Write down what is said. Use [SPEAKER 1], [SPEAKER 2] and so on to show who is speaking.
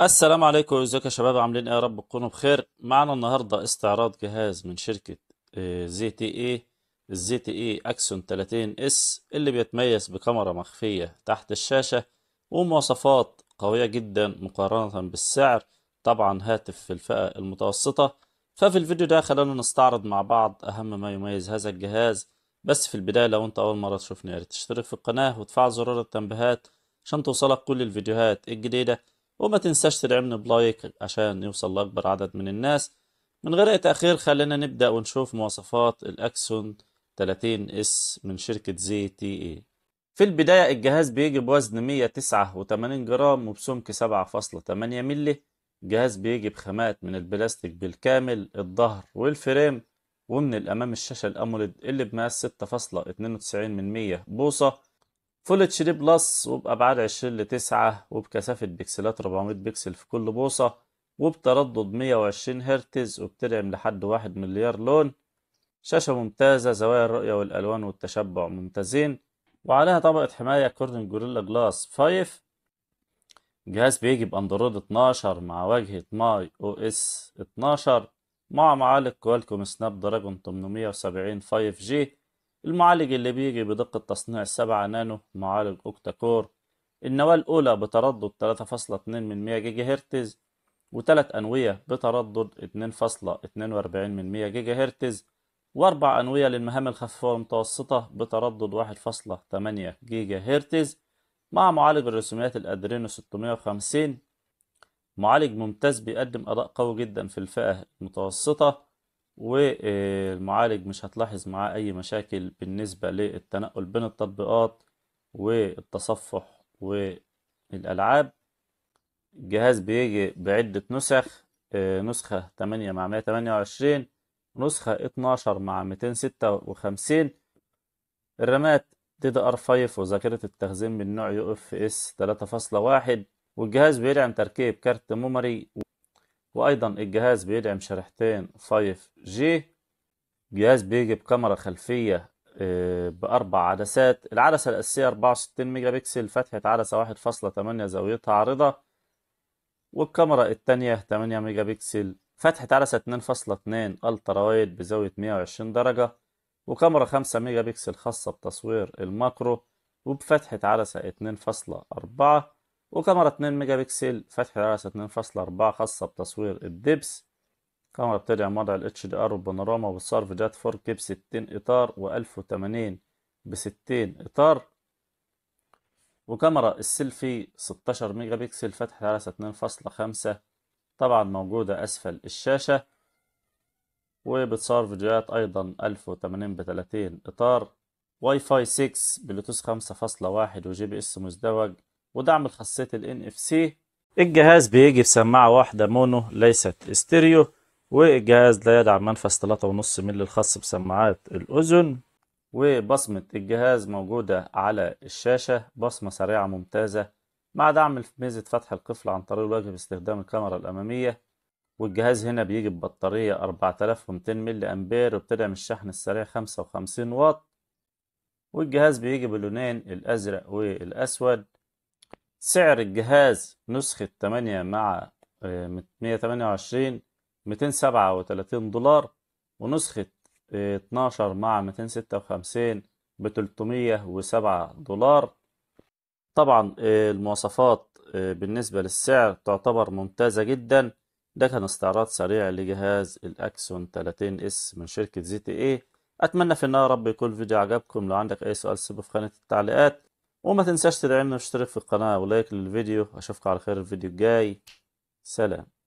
[SPEAKER 1] السلام عليكم ازيكم يا شباب؟ عاملين إيه يا رب تكونوا بخير؟ معنا النهارده استعراض جهاز من شركة زي تي اي الزي تي اي اكسون 30 إس اللي بيتميز بكاميرا مخفية تحت الشاشة ومواصفات قوية جدا مقارنة بالسعر طبعا هاتف في الفئة المتوسطة. ففي الفيديو ده خلونا نستعرض مع بعض أهم ما يميز هذا الجهاز. بس في البداية لو انت أول مرة تشوفني يا ريت تشترك في القناة وتفعل زرار التنبيهات عشان توصلك كل الفيديوهات الجديدة. وما تنساش تدعمني ب like عشان يوصل لأكبر عدد من الناس. من غير أي تأخير خلينا نبدأ ونشوف مواصفات ال Axon 30 S من شركة ZTE. في البداية الجهاز بيجي بوزن 189 جرام وبسمك 7.8 ملي الجهاز بيجي بخامات من البلاستيك بالكامل الظهر وال frame ومن الأمام الشاشة ال AMOLED اللي بمقاس 6.92 من 100 بوصة. Full HD Plus وبأبعاد 20 ل 9 وبكثافة بكسلات 400 بكسل في كل بوصة وبتردد 120 هرتز وبتدعم لحد 1 مليار لون. شاشة ممتازة زوايا الرؤية والألوان والتشبع ممتازين. وعليها طبقة حماية Corning Gorilla Glass 5 الجهاز بيجي بأندرويد 12 مع واجهة MyOS 12 مع معالج Qualcomm Snapdragon 870 5G المعالج اللي بيجي بدقة تصنيع 7 نانو معالج octa core النواة الأولى بتردد 3.2 من 100 جيجا هرتز وثلاث أنوية بتردد 2.42 من 100 جيجا هرتز وأربع أنوية للمهام الخفيفة والمتوسطة بتردد 1.8 جيجا هرتز مع معالج الرسوميات ال Adreno 650 معالج ممتاز بيقدم أداء قوي جدا في الفئة المتوسطة. والمعالج مش هتلاحظ معاه أي مشاكل بالنسبة للتنقل بين التطبيقات والتصفح والألعاب. الجهاز بيجي بعدة نسخ نسخة 8 مع 128 نسخة 12 مع 256 الرامات DDR 5 وذاكرة التخزين من نوع UFS 3.1 والجهاز بيدعم تركيب كارت memory وأيضا الجهاز بيدعم شريحتين 5G جهاز بيجي بكاميرا خلفية بأربع عدسات. العدسة الأساسية 64 ميجا بكسل فتحة عدسة 1.8 زاويتها عريضة. والكاميرا التانية 8 ميجا بكسل فتحة عدسة 2.2 ultra wide بزاوية 120 درجة. وكاميرا 5 ميجا بكسل خاصة بتصوير ال macro وبفتحة عدسة 2.4 وكاميرا 2 ميجا بكسل فتحة عدسة 2.4 خاصة بتصوير ال depth. كاميرا بتدعم وضع ال HDR والبانوراما وبتصور فيديوهات 4K ب 60 إطار و 1080 ب 60 إطار. وكاميرا السيلفي 16 ميجا بكسل فتحة عدسة 2.5 طبعا موجودة أسفل الشاشة. وبتصور فيديوهات أيضا 1080 ب 30 إطار. واي فاي 6 بلوتوث 5.1 و GPS مزدوج. ودعم الخاصية ال NFC الجهاز بيجي بسماعة واحدة mono ليست استيريو والجهاز لا يدعم منفذ 3.5 مللي الخاص بسماعات الأذن. وبصمة الجهاز موجودة على الشاشة بصمة سريعة ممتازة مع دعم ميزة فتح القفل عن طريق الوجه باستخدام الكاميرا الأمامية. والجهاز هنا بيجي ببطارية 4200 ملي أمبير وبتدعم الشحن السريع 55 واط. والجهاز بيجي بلونين الأزرق والأسود. سعر الجهاز نسخة 8 مع 128 237 دولار ونسخة 12 مع 256 ب 307 دولار. طبعا المواصفات بالنسبة للسعر تعتبر ممتازة جدا. ده كان استعراض سريع لجهاز ال Axon 30 S من شركة ZTE أتمنى في النهاية رب يكون الفيديو عجبكم. لو عندك أي سؤال سيبه في خانة التعليقات. وما تنساش تدعمنا واشترك في القناة ولايك للفيديو. أشوفكم على خير الفيديو. الجاي سلام.